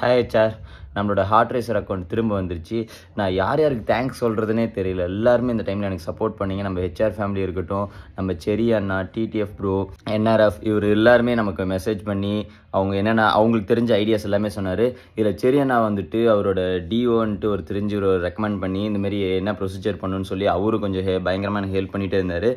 Hi HR நம்மளோட heart racer account திரும்ப வந்துருச்சு. நான் யார் யாருக்கு தேங்க்ஸ் சொல்கிறதுனே தெரியல. எல்லாருமே இந்த டைமில் எனக்கு சப்போர்ட் பண்ணிங்க. நம்ம ஹெச்ஆர் ஃபேமிலி இருக்கட்டும் நம்ம செரி அண்ணா டிடிஎஃப் ப்ரோ என்ஆர்எஃப் இவர் எல்லாருமே நமக்கு மெசேஜ் பண்ணி அவங்க என்னென்ன அவங்களுக்கு தெரிஞ்ச ஐடியாஸ் எல்லாமே சொன்னார். இதில் செரியண்ணா வந்துட்டு அவரோட டிஓன்ட்டு ஒரு தெரிஞ்சு ஒரு ரெக்கமெண்ட் பண்ணி இந்தமாரி என்ன ப்ரொசீஜர் பண்ணணும்னு சொல்லி அவரும் கொஞ்சம் ஹே பயங்கரமாக எனக்கு ஹெல்ப் பண்ணிகிட்டே இருந்தார்.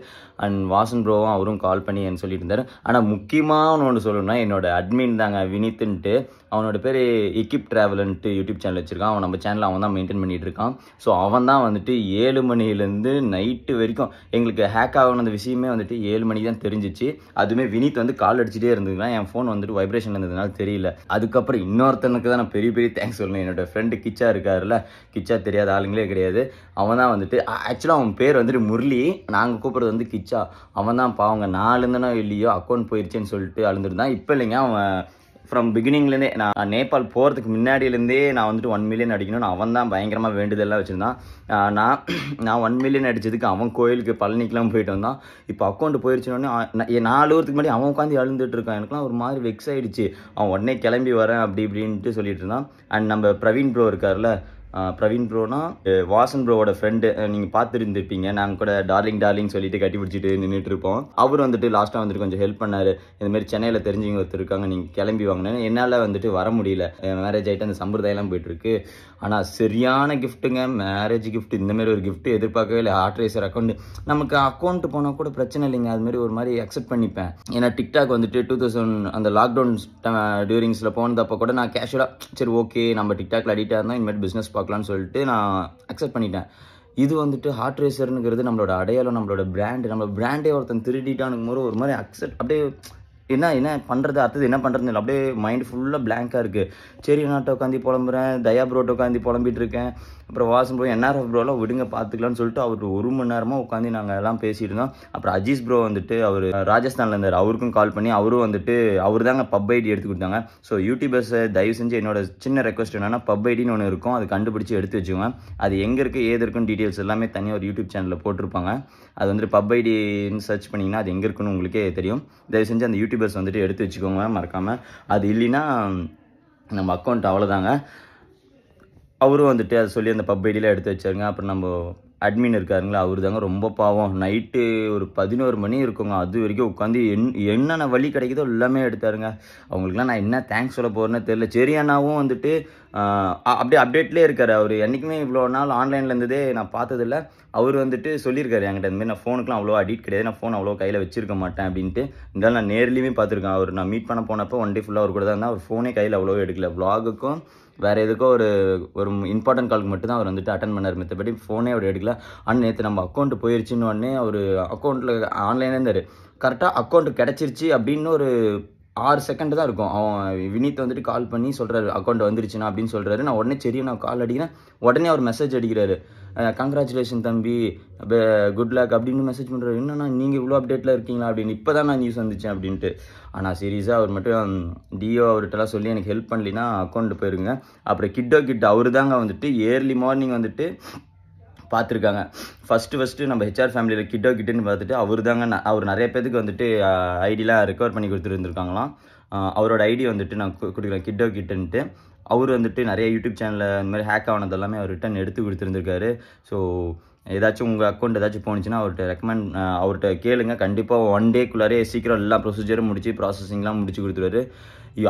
அண்ட் வாசன் ப்ரோவும் அவரும் கால் பண்ணி என்ன சொல்லிட்டு இருந்தார் ஆனால் முக்கியமாக ஒன்று சொல்லணும்னா என்னோட அட்மின் தாங்க வினித்துன்ட்டு அவனோட பேர் எக்கிப் ட்ராவல்ன்ட்டு யூடியூப் சேனல் வச்சுருக்கான். அவன் நம்ம சேனல் அவன் தான் மெயின்டைன் பண்ணிகிட்டு இருக்கான் ஸோ அவன் தான் வந்துட்டு ஏழு மணிலேருந்து நைட்டு வரைக்கும் எங்களுக்கு ஹேக் ஆகணும் அந்த விஷயமே வந்துட்டு ஏழு மணிக்கு தான் தெரிஞ்சிச்சு. அதுவுமே வினித் வந்து கால் அடிச்சுட்டே இருந்ததுன்னா என் ஃபோன் வந்துட்டு வைப்ரேஷன் இருந்ததுனால தெரியல. அதுக்கப்புறம் இன்னொருத்தனுக்கு தான் நான் பெரிய பெரிய தேங்க்ஸ் சொல்லணும். என்னோட ஃப்ரெண்டு கிச்சா இருக்காருல்ல கிச்சா தெரியாத ஆளுங்களே கிடையாது. அவன் தான் வந்துட்டு ஆக்சுவலாக அவன் பேர் வந்துட்டு முரளி. நாங்கள் கூப்பிட்றது வந்து கிச்சா. அவன் தான் பாவங்க நான் இருந்தனோ இல்லையோ அக்கௌண்ட் போயிடுச்சேன்னு சொல்லிட்டு அழுந்துருந்தான். இப்போ இல்லைங்க அவன் ஃப்ரம் பிகினிங்லேருந்தே நான் நேபாள் போகிறதுக்கு முன்னாடியிலேருந்தே நான் வந்துட்டு ஒன் மில்லியன் அடிக்கணும்னு அவன் தான் பயங்கரமாக வேண்டுதெல்லாம் வச்சுருந்தான். நான் நான் ஒன் மில்லியன் அடித்ததுக்கு அவன் கோயிலுக்கு பழனிக்கெலாம் போயிட்டு வந்தான். இப்போ அக்கௌண்ட் போயிடுச்சுனோடனே நாலு வருத்துக்கு முன்னாடி அவன் உட்காந்து அழுந்துட்டு இருக்கான். எனக்குலாம் ஒரு மாதிரி வெக்ஸ் ஆகிடுச்சு அவன் உடனே கிளம்பி வரேன் அப்படி இப்படின்ட்டு சொல்லிட்டு இருந்தான். அண்ட் நம்ம பிரவீன் ப்ரோ இருக்கார்ல பிரவீன் ப்ரோனா? வாசன் ப்ரோவோட ஃப்ரெண்டு நீங்கள் பார்த்துருந்துருப்பீங்க. நாங்கள் கூட டார்லிங் டார்லிங் சொல்லிட்டு கட்டி பிடிச்சிட்டு நின்றுட்டு இருப்போம் அவர் வந்துட்டு லாஸ்ட்டாக வந்துட்டு கொஞ்சம் ஹெல்ப் பண்ணார். இந்த மாதிரி சென்னையில் தெரிஞ்சவங்க ஒருத்தர் இருக்காங்க நீங்கள் கிளம்பி வாங்கினேன் என்னால் வந்துட்டு வர முடியல. மேரேஜ் ஆகிட்டு அந்த சம்பிரதாயம்லாம் போயிட்டுருக்கு ஆனால் சரியான கிஃப்ட்டுங்க மேரேஜ் கிஃப்ட் இந்த மாதிரி ஒரு கிஃப்ட்டு எதிர்பார்க்கவே இல்லை. ஹார்ட் ரேசர் அக்கௌண்ட் நமக்கு அக்கௌண்ட் போனால் கூட பிரச்சனை இல்லைங்க. அது மாதிரி ஒரு மாதிரி அக்செப்ட் பண்ணிப்பேன். ஏன்னா டிக்டாக் வந்துட்டு டூ தௌசண்ட் அந்த லாக்டவுன் டியூரிங்ஸில் போனதப்போ கூட நான் கேஷுவலாக சரி ஓகே நம்ம டிக்டாக்ல அடிக்டாக இருந்தால் இனிமேல் பிஸ்னஸ் பார்க்கலாம்னு சொல்லிட்டு நான் அக்செப்ட் பண்ணிட்டேன். இது வந்துட்டு ஹார்ட் ரேசருங்கிறது நம்மளோட அடையாளம் நம்மளோட பிராண்டு நம்ம பிராண்டே ஒருத்தன் திருடிட்டானுங்க போது ஒரு மாதிரி அக்செப்ட் அப்படியே என்ன என்ன பண்ணுறது அடுத்தது என்ன பண்ணுறதுன்னு இல்லை. அப்படியே மைண்ட் ஃபுல்லாக பிளாங்காக இருக்குது சரி நாட்டை உட்காந்து புலம்புறேன். தயா ப்ரோட்டை உட்காந்து புலம்பிட்டு இருக்கேன். அப்புறம் வாசம் ப்ரோ என்ஆர்எஃப் ப்ரோலாம் விடுங்க பார்த்துக்கலான்னு சொல்லிட்டு அவர் ஒரு மணி நேரமாக உட்காந்து நாங்கள் எல்லாம் பேசிட்டு இருந்தோம். அப்புறம் அஜீஸ் ப்ரோ வந்துட்டு அவர் ராஜஸ்தானில் இருந்தார். அவருக்கும் கால் பண்ணி அவரும் வந்துட்டு அவர் தாங்க பப் ஐடி எடுத்து கொடுத்தாங்க. ஸோ யூடியூபர்ஸை தயவு செஞ்சு என்னோட சின்ன ரெக்வஸ்ட் என்னென்னா பப் ஐடின்னு ஒன்று இருக்கும். அது கண்டுபிடிச்சி எடுத்து வச்சுக்கோங்க. அது எங்கே இருக்குது ஏது இருக்குன்னு டீட்டெயில்ஸ் எல்லாமே தனியாக ஒரு யூடியூப் சேனலில் போட்டிருப்பாங்க. அது வந்துட்டு பப் ஐடின்னு சர்ச் பண்ணிங்கன்னா அது எங்கே இருக்குன்னு உங்களுக்கே தெரியும். தயவு செஞ்சு அந்த யூடியூபர்ஸ் வந்துட்டு எடுத்து வச்சுக்கோங்க மறக்காமல் அது இல்லைன்னா நம்ம அக்கௌண்ட் அவ்வளோதாங்க அவரும் வந்துட்டு அதை சொல்லி அந்த பப் ஐடியில் எடுத்து வச்சாருங்க. அப்புறம் நம்ம அட்மின் இருக்காருங்களா அவர் தாங்க ரொம்ப பாவம். நைட்டு ஒரு பதினோரு மணி இருக்குங்க. அது வரைக்கும் உட்காந்து என் என்னென்ன வழி கிடைக்குதோ எல்லாமே எடுத்தாருங்க. அவங்களுக்குலாம் நான் என்ன தேங்க்ஸ் சொல்ல போகிறேன்னு தெரில சரி அண்ணாவும் வந்துட்டு அப்படியே அப்டேட்லேயே இருக்கார் அவர். என்றைக்குமே இவ்வளோ நாள் ஆன்லைனில் இருந்ததே நான் பார்த்ததில்ல. அவர் வந்துட்டு சொல்லியிருக்காரு என்கிட்ட இந்தமாதிரி நான் ஃபோனுக்குலாம் அவ்வளோ அடிட் கிடையாது. நான் ஃபோன் அவ்வளோ கையில் வச்சிருக்க மாட்டேன். அப்படின்ட்டு. இருந்தாலும் நான் நேர்லேயுமே பார்த்துருக்கேன். அவர் நான் மீட் பண்ண போனப்போ ஒன் டே ஃபுல்லாக அவர் கூட தான் இருந்தால் அவர் ஃபோனே கையில் அவ்வளோ எடுக்கல. Vlog-க்கும் வேறு எதுக்கோ ஒரு ஒரு இம்பார்ட்டன்ட் காலுக்கு மட்டும் தான் அவர் வந்துட்டு அட்டன் பண்ணார். மற்றபடி ஃபோனே அவர் எடுக்கல. அண்ணன் நேற்று நம்ம அக்கௌண்ட் போயிருச்சுன்னு உடனே அவர் அக்கௌண்ட்டில் ஆன்லைனில் இருந்தார். கரெக்டாக அக்கௌண்ட் கிடச்சிருச்சு அப்படின்னு ஒரு ஆறு செகண்ட் தான் இருக்கும். அவன் வினீத் வந்துட்டு கால் பண்ணி சொல்கிறாரு அக்கௌண்ட் வந்துருச்சுண்ணா அப்படின்னு சொல்கிறாரு நான் உடனே சரி நான் கால் அடிக்கிறேன். உடனே அவர் மெசேஜ் அடிக்கிறாரு. கங்க்ராச்சுலேஷன் தம்பி. குட் லக் அப்படின்னு மெசேஜ் பண்ணுறாரு என்னண்ணா நீங்கள் இவ்வளோ அப்டேட்டில் இருக்கீங்களா? அப்படின்னு. இப்போ தான் நான் நியூஸ் வந்துச்சேன் அப்படின்ட்டு. ஆனால் சீரியஸாக அவர் மட்டும் டிஓ அவர்கிட்டலாம் சொல்லி எனக்கு ஹெல்ப் பண்ணலினா அக்கௌண்ட் போயிருங்க. அப்புறம் கிட்டோ கிட்ட அவர் தாங்க வந்துட்டு ஏர்லி மார்னிங் வந்துட்டு பார்த்துருக்காங்க ஃபஸ்ட்டு ஃபஸ்ட்டு நம்ம ஹெச்ஆர் ஃபேமிலியில் கிட்டோ கிட்டுன்னு பார்த்துட்டு அவர் தாங்க அவர் நிறைய பேத்துக்கு வந்துட்டு ஐடிலாம் ரெக்கவர் பண்ணி கொடுத்துருந்துருக்காங்களாம். அவரோட ஐடி வந்துட்டு நான் கொடுக்குறேன் கிட்டோ கிட்டுன்ட்டு அவர் வந்துட்டு நிறைய யூடியூப் சேனலில் இந்த மாதிரி ஹேக் ஆனது எல்லாமே அவர் ரிட்டன் எடுத்து கொடுத்துருந்துருக்காரு. ஸோ ஏதாச்சும் உங்கள் அக்கௌண்ட் ஏதாச்சும் போணுச்சுன்னா அவர்கிட்ட ரெக்கமெண்ட் அவர்கிட்ட கேளுங்க. கண்டிப்பாக ஒன் டேக்குள்ளாரே சீக்கிரம் எல்லா ப்ரொசீஜரும் முடிச்சு ப்ராசஸிங்லாம் முடிச்சு கொடுத்துருவாரு.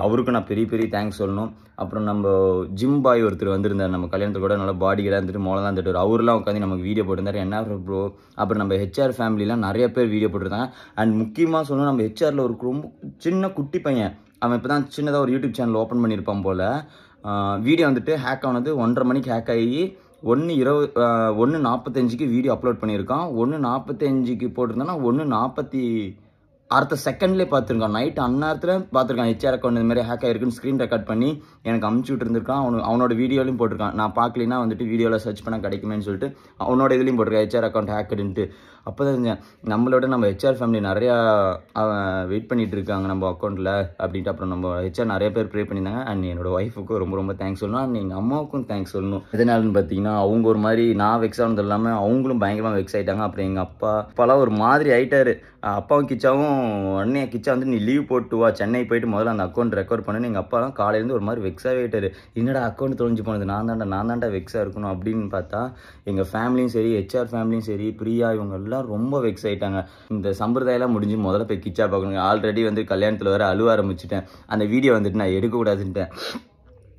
அவருக்கு நான் பெரிய பெரிய தேங்க்ஸ் சொல்லணும். அப்புறம் நம்ம ஜிம் பாய் ஒருத்தர் வந்திருந்தார். நம்ம கல்யாணத்தில் கூட நல்லா பாடிகளாக இருந்துட்டு மோளம் தான் தட்டுவார் அவர்லாம் உட்காந்து நமக்கு வீடியோ போட்டிருந்தார். என்ன ப்ரோ அப்புறம் நம்ம ஹெச்ஆர் ஃபேமிலிலாம் நிறைய பேர் வீடியோ போட்டிருந்தாங்க. அண்ட் முக்கியமாக சொல்லணும் நம்ம ஹெச்ஆரில் ஒரு ரொம்ப சின்ன குட்டி பையன். அவன் இப்போ தான் சின்னதாக ஒரு யூடியூப் சேனல் ஓப்பன் பண்ணியிருப்பான் போல். வீடியோ வந்துட்டு ஹேக் ஆனது ஒன்றரை மணிக்கு ஹேக் ஆகி ஒன்று இருபது ஒன்று நாற்பத்தஞ்சுக்கு வீடியோ அப்லோட் பண்ணியிருக்கான். ஒன்று நாற்பத்தஞ்சுக்கு போட்டிருந்தானா ஒன்று நாற்பத்தி அடுத்த செகண்ட்லேயே பார்த்துருக்கான். நைட் அந்நேரத்தில் பார்த்துருக்கான். ஹெச்ஆர் அக்கௌண்ட் இந்த மாதிரி ஹேக் ஆகிருக்குன்னு ஸ்க்ரீன் ரெக்கார்ட் பண்ணி எனக்கு அமுச்சு விட்டுருந்துருக்கான். அவனு அவனோட வீடியோலையும் போட்டிருக்கான். நான் பார்க்கலினா வந்துட்டு வீடியோவில் சர்ச் பண்ணால் கிடைக்குமேன்னு சொல்லிட்டு அவனோட இதுலையும் போட்டிருக்கான். ஹெச்ஆர் அக்கௌண்ட் ஹேக்கடுன்ட்டு அப்போ தான் நம்மளோட நம்ம ஹெச்ஆர் ஃபேமிலி நிறையா வெயிட் பண்ணிட்டு இருக்காங்க நம்ம அக்கௌண்ட்டில் அப்படின்ட்டு அப்புறம் நம்ம ஹெச்ஆர் நிறைய பேர் ப்ரே பண்ணியிருந்தாங்க. அண்ட் என்னோட ஒய்ஃபுக்கும் ரொம்ப ரொம்ப தேங்க்ஸ் சொல்லணும். அண்ட் எங்கள் அம்மாவுக்கும் தேங்க்ஸ் சொல்லணும். எதனாலன்னு பார்த்தீங்கன்னா அவங்க ஒரு மாதிரி நான் வெக்ஸ் ஆனது இல்லாமல் அவங்களும் பயங்கரமாக வெக்ஸ் ஆகிட்டாங்க அப்புறம் எங்கள் அப்பா அப்பாலாம் ஒரு மாதிரி ஆகிட்டார் அப்பாவும் கிச்சாவும் உடனே கிச்சா வந்து நீ லீவ் போட்டு வா. சென்னை போயிட்டு முதல்ல அந்த அக்கௌண்ட் ரெக்கார்ட் பண்ணுன்னு எங்கள் அப்பாலாம் காலையிலேருந்து ஒரு மாதிரி வெக்ஸாகவே ஆகிட்டார் என்னடா அக்கௌண்ட் தொலைஞ்சு போனது? நான் தாண்டா நான் தாண்டா வெக்ஸாக இருக்கணும் அப்படின்னு பார்த்தா எங்கள் ஃபேமிலியும் சரி ஹெச்ஆர் ஃபேமிலியும் சரி பிரியா இவங்க எல்லாம் ரொம்ப வெக்ஸ் ஆயிட்டாங்க. இந்த சம்பிரதாயம்லாம் முடிஞ்சு முதல்ல போய் கிச்சா பார்க்கணுங்க. ஆல்ரெடி வந்து கல்யாணத்தில் வர அழுவ ஆரம்பிச்சிட்டேன். அந்த வீடியோ வந்துட்டு நான் எடுக்கக்கூடாதுன்ட்டேன்.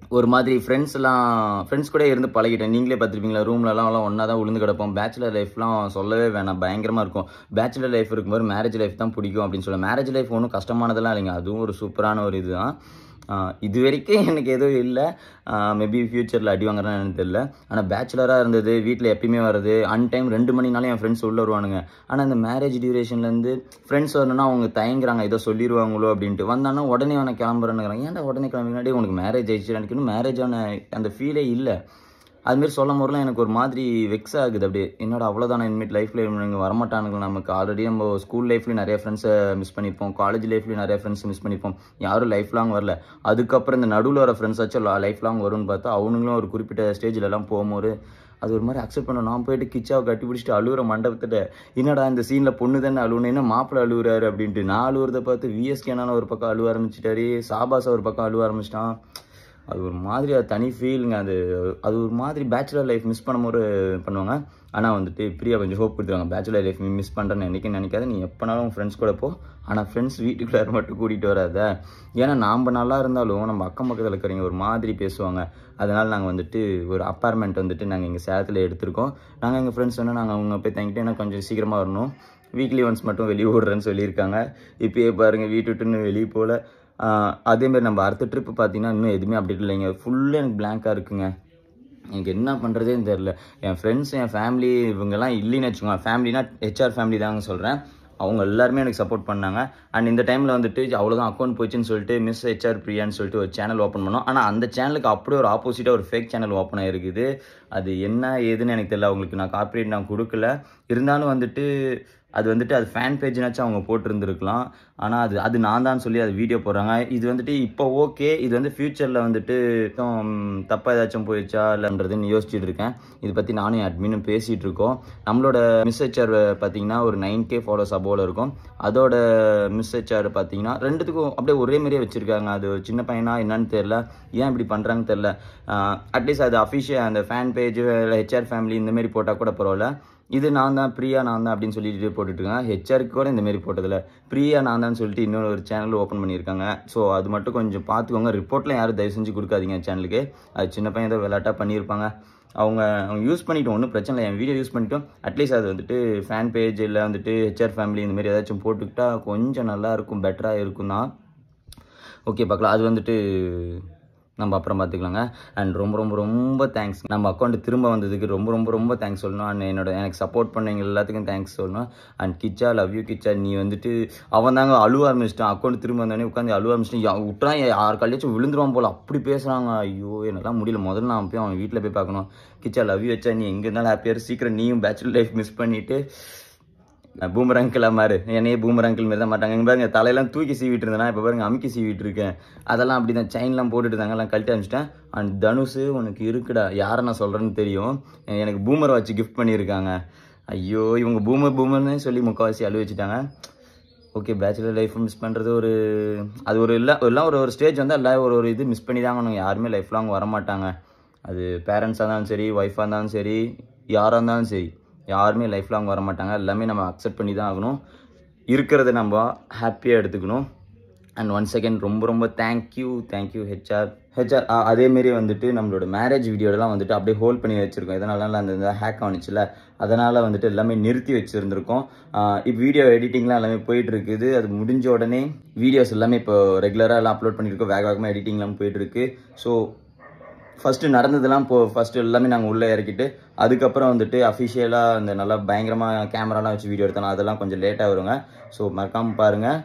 ஒரு மாதிரி ஃப்ரெண்ட்ஸ்லாம் ஃப்ரெண்ட்ஸ் கூட இருந்து பழகிட்டேன். நீங்களே பார்த்துருப்பீங்களா? ரூம்லலாம் எல்லாம் ஒன்றா தான் உளுந்து கிடப்போம். பேச்சுலர் லைஃப்லாம் சொல்லவே வேணாம். பயங்கரமாக இருக்கும். பேச்சுலர் லைஃப் இருக்கும்போது மேரேஜ் லைஃப் தான் பிடிக்கும் அப்படின்னு சொல்லுவேன். மேரேஜ் லைஃப் ஒன்றும் கஷ்டமானதெல்லாம் இல்லைங்க. அதுவும் ஒரு சூப்பரான ஒரு இதுதான். இது வரைக்கும் எனக்கு எதுவும் இல்லை. மேபி ஃப்யூச்சரில் அடி வாங்குறேன்னு எனக்கு தெரியல. ஆனால் பேச்சுலராக இருந்தது வீட்டில் எப்பயுமே வர்றது அன் டைம் ரெண்டு மணினாலும் என் ஃப்ரெண்ட்ஸ் உள்ளே வருவானுங்க. ஆனால் இந்த மேரேஜ் டியூரேஷன்லேருந்து ஃப்ரெண்ட்ஸ் வரணும்னா அவங்க தயங்குறாங்க ஏதோ சொல்லிடுவாங்களோ அப்படின்ட்டு. வந்தானா உடனே அவனை கிளம்புறேன்னு ஏன்டா உடனே கிளம்பினாடி உனக்கு மேரேஜ் ஆயிடுச்சு எனக்கு இன்னும் மேரேஜ் ஆன அந்த ஃபீலே இல்லை. அதுமாரி சொல்லும் போதெல்லாம் எனக்கு ஒரு மாதிரி வெக்ஸ் ஆகுது அப்படியே என்னடா அவ்வளோதான் இனிமேட் லைஃப்பில் இவங்க வரமாட்டானுங்க நமக்கு? ஆல்ரெடி நம்ம ஸ்கூல் லைஃப்லேயும் நிறைய ஃப்ரெண்ட்ஸை மிஸ் பண்ணிப்போம். காலேஜ் லைஃப்லேயும் நிறைய ஃப்ரெண்ட்ஸ் மிஸ் பண்ணிப்போம். யாரும் லைஃப் லாங் வரல. அதுக்கப்புறம் இந்த நடுவில் வர ஃப்ரெண்ட்ஸ் ஆச்சும் லைஃப் லாங் வரும்னு பார்த்தா அவனுங்களும் ஒரு குறிப்பிட்ட ஸ்டேஜிலலாம் போகும்போது அது ஒரு மாதிரி அக்செப்ட் பண்ண நான் போயிட்டு கிச்சாவை கட்டி பிடிச்சிட்டு அழுகிற மண்டபத்திட்ட என்னடா இந்த சீனில் பொண்ணு தானே அழுவணும் என்ன மாப்பிள்ளை அழுகுறாரு அப்படின்ட்டு நான் அழுகிறத பார்த்து விஎஸ்கேனான ஒரு பக்கம் அழுவ ஆரம்பிச்சிட்டாரு. சாபாசா ஒரு பக்கம் அழுவ ஆரம்பிச்சிட்டான். அது ஒரு மாதிரி அது தனி ஃபீலுங்க அது. அது ஒரு மாதிரி பேச்சுலர் லைஃப் மிஸ் பண்ணும்போது பண்ணுவாங்க. ஆனால் வந்துட்டு பிரியா கொஞ்சம் ஹோப் கொடுத்துருவாங்க. பேச்சுலர் லைஃப் மிஸ் பண்ணுறேன்னு என்றைக்கு நினைக்காத. நீ எப்போனாலும் ஃப்ரெண்ட்ஸ் கூட போ. ஆனால் ஃப்ரெண்ட்ஸ் வீட்டுக்குள்ளார மட்டும் கூட்டிகிட்டு வராத. ஏன்னா நாம் நல்லா இருந்தாலும் நம்ம அக்கம் பக்கத்தில் இருக்கிறவங்க ஒரு மாதிரி பேசுவாங்க. அதனால் நாங்கள் வந்துட்டு ஒரு அப்பார்ட்மெண்ட் வந்துட்டு நாங்கள் எங்கள் சேலத்தில் எடுத்திருக்கோம். நாங்கள் எங்கள் ஃப்ரெண்ட்ஸ் வேணால் நாங்கள் அவங்க போய் தங்கிட்டு ஏன்னா கொஞ்சம் சீக்கிரமாக வரணும். வீக்லி ஒன்ஸ் மட்டும் வெளியே விடுறேன்னு சொல்லியிருக்காங்க. இப்போயே பாருங்கள் வீட்டு விட்டுன்னு வெளியே போகல அதேமாரி நம்ம அடுத்த ட்ரிப்பு பார்த்தீங்கன்னா இன்னும் எதுவுமே அப்டேட் இல்லைங்க ஃபுல்லாக எனக்கு பிளாங்காக இருக்குங்க. எனக்கு என்ன பண்ணுறதேன்னு தெரில என் ஃப்ரெண்ட்ஸ் என் ஃபேமிலி இவங்கெல்லாம் இல்லைன்னு வச்சுக்கோங்க. ஃபேமிலினா ஹெச்ஆர் ஃபேமிலி தாங்க சொல்கிறேன் அவங்க எல்லாருமே எனக்கு சப்போர்ட் பண்ணாங்க. அண்ட் இந்த டைமில் வந்துட்டு அவ்வளோதான் அக்கௌண்ட் போச்சுன்னு சொல்லிட்டு மிஸ் ஹெச்ஆர் பிரியான்னு சொல்லிட்டு ஒரு சேனல் ஓப்பன் பண்ணோம். ஆனால் அந்த சேனலுக்கு அப்படியே ஒரு ஆப்போசிட்டாக ஒரு ஃபேக் சேனல் ஓப்பன் ஆகிருக்குது அது என்ன ஏதுன்னு எனக்கு தெரியல. அவங்களுக்கு நான் கார்ப்பரேட் நான் கொடுக்கல. இருந்தாலும் வந்துட்டு அது வந்துட்டு அது ஃபேன் பேஜ்னாச்சும் அவங்க போட்டிருந்துருக்கலாம். ஆனால் அது அது நான் தான் சொல்லி அது வீடியோ போடுறாங்க. இது வந்துட்டு இப்போ ஓகே இது வந்து ஃப்யூச்சரில் வந்துட்டு தப்பாக ஏதாச்சும் போயிடுச்சா இல்லைன்றதுன்னு யோசிச்சுட்டு இருக்கேன். இதை பற்றி நானும் அட்மினும் பேசிகிட்டு இருக்கோம். நம்மளோட மிஸ் ஹெச்ஆர் பார்த்தீங்கன்னா ஒரு நைன் கே ஃபாலோஸ் அபோவில் இருக்கும். அதோட மிஸ் ஹெச்ஆர் பார்த்தீங்கன்னா ரெண்டுத்துக்கும் அப்படியே ஒரே மாதிரியே வச்சுருக்காங்க. அது ஒரு சின்ன பையனா என்னன்னு தெரில ஏன் இப்படி பண்ணுறாங்கன்னு தெரில அட்லீஸ்ட் அது அஃபிஷியல் அந்த ஃபேன் பேஜ் இல்லை ஹெச்ஆர் ஃபேமிலி இந்தமாரி போட்டால் கூட பரவாயில்ல. இது நான் தான் பிரியா நான் தான் அப்படின்னு சொல்லிட்டு போட்டுட்ருக்கேன் ஹெச்ஆருக்கு கூட இந்தமாரி போட்டதில்ல. பிரியா நான் தான் சொல்லிட்டு இன்னொரு ஒரு சேனல் ஓப்பன் பண்ணியிருக்காங்க. ஸோ அது மட்டும் கொஞ்சம் பார்த்துக்கோங்க. ரிப்போர்ட்லாம் யாரும் தயவு செஞ்சு கொடுக்காதீங்க சேனலுக்கு அது சின்ன பையன் ஏதோ விளாட்டாக பண்ணியிருப்பாங்க. அவங்க அவங்க யூஸ் பண்ணிட்டோம். ஒன்றும் பிரச்சனை இல்லை. என் வீடியோ யூஸ் பண்ணிட்டோம். அட்லீஸ்ட் அது வந்துட்டு ஃபேன் பேஜ் இல்லை வந்துட்டு ஹெச்ஆர் ஃபேமிலி இந்த மாதிரி ஏதாச்சும் போட்டுக்கிட்டா கொஞ்சம் நல்லா இருக்கும். பெட்டராக இருக்கும் தான் ஓகே பார்க்கலாம். அது வந்துட்டு நம்ம அப்புறம் பார்த்துக்கலாங்க அண்ட் ரொம்ப ரொம்ப ரொம்ப தேங்க்ஸ் நம்ம அக்கௌண்ட் திரும்ப வந்ததுக்கு ரொம்ப ரொம்ப ரொம்ப தேங்க்ஸ் சொல்லணும். அண்ட் என்னோட எனக்கு சப்போர்ட் பண்ணவங்க எல்லாத்துக்கும் தேங்க்ஸ் சொல்லணும். And Kiccha love you Kiccha நீ வந்துட்டு அவன் தாங்க அழுவ ஆரம்பிச்சிட்டான். அக்கௌண்ட் திரும்ப வந்தோடனே உட்காந்து அழுவ ஆரம்பிச்சிட்டான். விட்டா யார் கல்யாச்சும் விழுந்துருவான் போல். அப்படி பேசுகிறாங்க ஐயோ என்னெல்லாம் முடியல. முதல்ல நான் போய் அவன் வீட்டில் போய் பார்க்கணும். கிச்சா லவ் யூ வச்சா நீ எங்கே இருந்தாலும் ஹாப்பியாக சீக்கிரம் நீயும் பேச்சுலர் லைஃப் மிஸ் பண்ணிவிட்டு பூமர் அங்கிள் மாறு. என்னையே பூமர் அங்கிள் மாரி தான் மாட்டாங்க. இங்கே பாருங்க தலையெல்லாம் தூக்கி சீவிட்டு இருந்தேன் இப்போ பாருங்க அமுக்கி சீவிட்டு இருக்கேன். அதெல்லாம் அப்படி தான் செயின்லாம் போட்டுட்டு இருந்தாங்க. எல்லாம் கழட்டி அனுப்பிச்சிட்டேன். அண்ட் தனுஷு உனக்கு இருக்குடா. யாரை நான் சொல்கிறேன்னு தெரியும். எனக்கு பூமரை வச்சு கிஃப்ட் பண்ணியிருக்காங்க. ஐயோ இவங்க பூமர் பூமர்னே சொல்லி முக்கால்வாசி அழு வச்சுட்டாங்க. ஓகே பேச்சுலர் லைஃப் மிஸ் பண்ணுறது ஒரு அது ஒரு இல்லை எல்லாம் ஒரு ஒரு ஸ்டேஜ் வந்து எல்லாம் ஒரு ஒரு இது மிஸ் பண்ணி தாங்க யாருமே லைஃப் லாங் வரமாட்டாங்க. அது பேரண்ட்ஸாக இருந்தாலும் சரி ஒய்ஃபாக இருந்தாலும் சரி யாராக இருந்தாலும் சரி. யாருமே லைஃப் லாங் வர மாட்டாங்க எல்லாமே நம்ம அக்செப்ட் பண்ணி தான் ஆகணும். இருக்கிறத நம்ம ஹாப்பியாக எடுத்துக்கணும். அண்ட் ஒன் செகண்ட் ரொம்ப ரொம்ப தேங்க்யூ தேங்க்யூ ஹெச்ஆர் ஹெச்ஆர் அதேமாரி வந்துட்டு நம்மளோட மேரேஜ் வீடியோலாம் வந்துட்டு அப்படியே ஹோல்ட் பண்ணி வச்சுருக்கோம். இதனால அந்த ஹேக் ஆனிச்சுல அதனால் வந்துட்டு எல்லாமே நிறுத்தி வச்சுருந்துருக்கோம். இப்போ வீடியோ எடிட்டிங்லாம் எல்லாமே போயிட்டு இருக்குது அது முடிஞ்ச உடனே வீடியோஸ் எல்லாமே இப்போ ரெகுலராக எல்லாம் அப்லோட் பண்ணியிருக்கோம் வேக வேகமாக எடிட்டிங்லாம் போயிட்டுருக்கு. ஸோ ஃபஸ்ட்டு நடந்ததெல்லாம் இப்போ ஃபஸ்ட்டு எல்லாமே நாங்கள் உள்ளே இறக்கிட்டு அதுக்கப்புறம் வந்துட்டு அஃபிஷியலாக அந்த நல்லா பயங்கரமாக கேமராலாம் வச்சு வீடியோ எடுத்தோம். அதெல்லாம் கொஞ்சம் லேட்டாக வருங்க. ஸோ மறக்காமல் பாருங்கள்